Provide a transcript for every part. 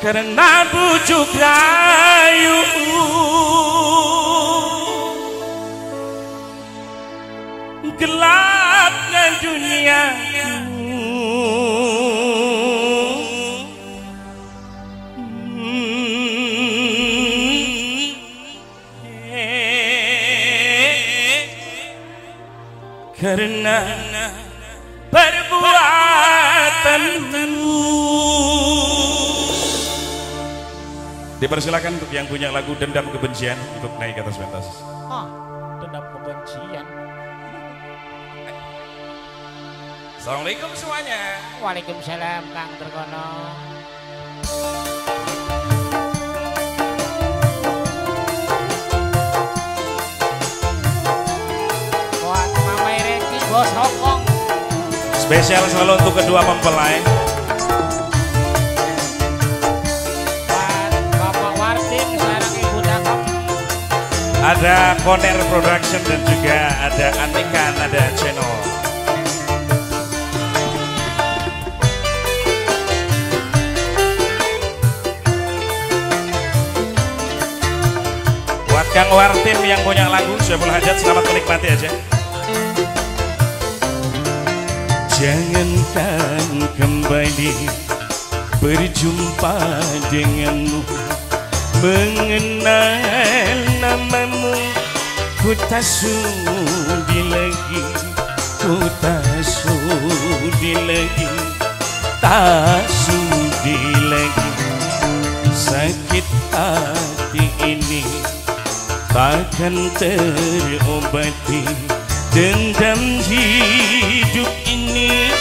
karena bujuk rayu. Gelapnya dunia karena perbuatanmu Dipersilakan untuk yang punya lagu Dendam Kebencian untuk naik ke atas pentas. Ah, dendam kebencian. Assalamualaikum semuanya. Waalaikumsalam Kang Terkono. Buat Mama Reti Bos Hongkong. Spesial selalu untuk kedua mempelai. Ada Koner Production dan juga ada Antikan, ada channel. Buat Kang Wartin yang punya lagu Syabul Hajat selamat menikmati aja. Jangankan kembali berjumpa denganmu Mengenal namamu Ku tak sudi lagi Ku tak sudi lagi Tak sudi lagi. Sakit hati ini Takkan terobati. Dendam hidup ini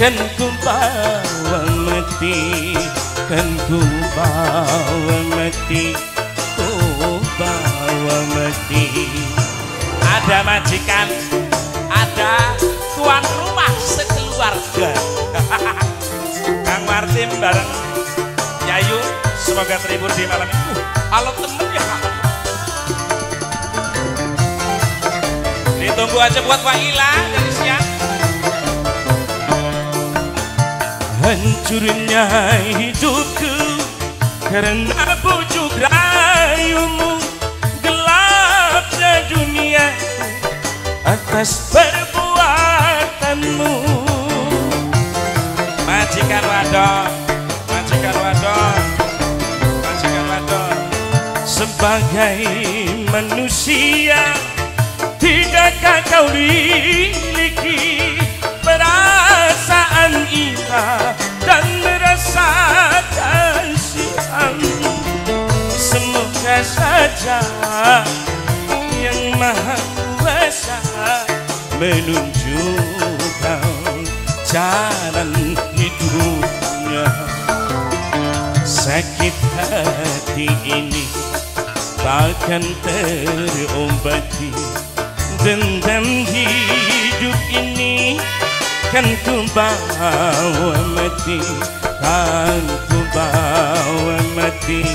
Kan ku bawa mati Kan ku bawa mati. Ku bawa mati Ada majikan Ada tuan rumah sekeluarga. Kang Martin bareng Yayu Semoga terhibur di malam ini. Uh, Halo temen ya. Ditunggu aja buat Waila dari siang. Hancurnya hidupku Karena bujuk rayumu Atas perbuatanmu Majikan wadon Majikan wadon Majikan wadon. Sebagai manusia Tidakkah kau miliki perasaan indah dan merasa kasihan Semoga saja yang maha menunjukkan jalan hidupnya. Sakit hati ini takkan terobati Dendam hidup ini. Kan ku bawa mati Kan ku bawa mati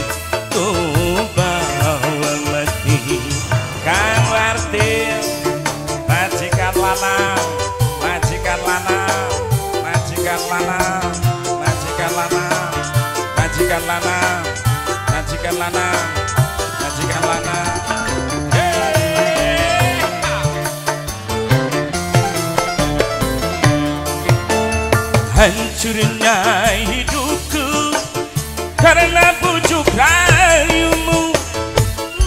Majikan lanang Majikan lanang Majikan lanang Majikan lanang Majikan Hey! Hancurnya hidupku Karena bujuk rayumu.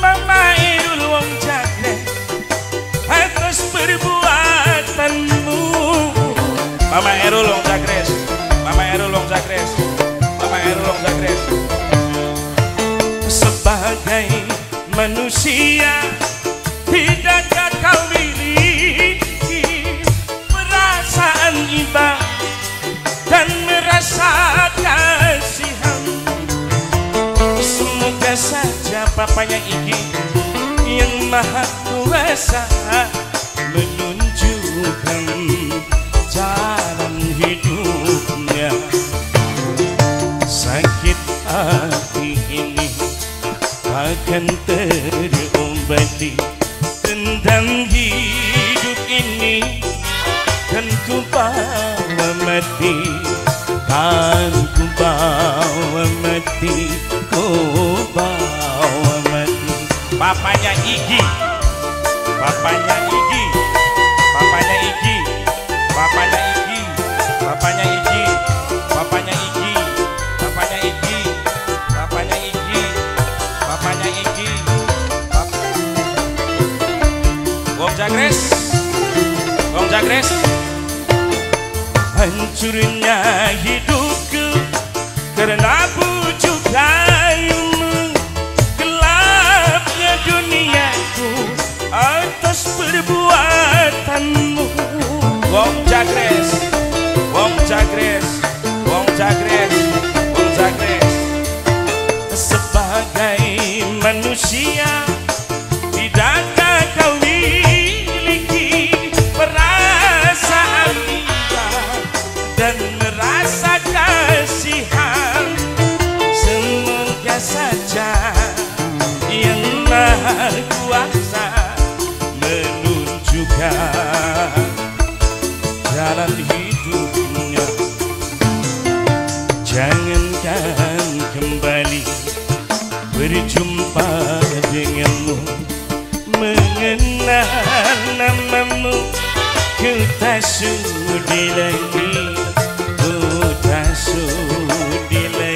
Mama Irul Wong Jagre Atas perbuatanmu Mama Erul Wong Jagres Mama Erul Wong Jagres Mama Erul Wong Jagres Sebagai manusia Tidakkah kau miliki Perasaan iba Dan merasa kasihan? Semoga saja papanya Iki Yang maha kuasa akan terobati tentang hidup ini dan ku bawa mati kan ku bawa mati ku bawa mati. Papanya Igi papanya Igi papanya Igi papanya Igi papanya Igi Jagres Hancurnya hidupku karena bujuk rayumu Gelapnya duniaku atas perbuatanmu. Wong jalan hidupnya. Jangankan kembali berjumpa denganmu Mengenal namamu Ku tak sudi lagi Ku tak sudi lagi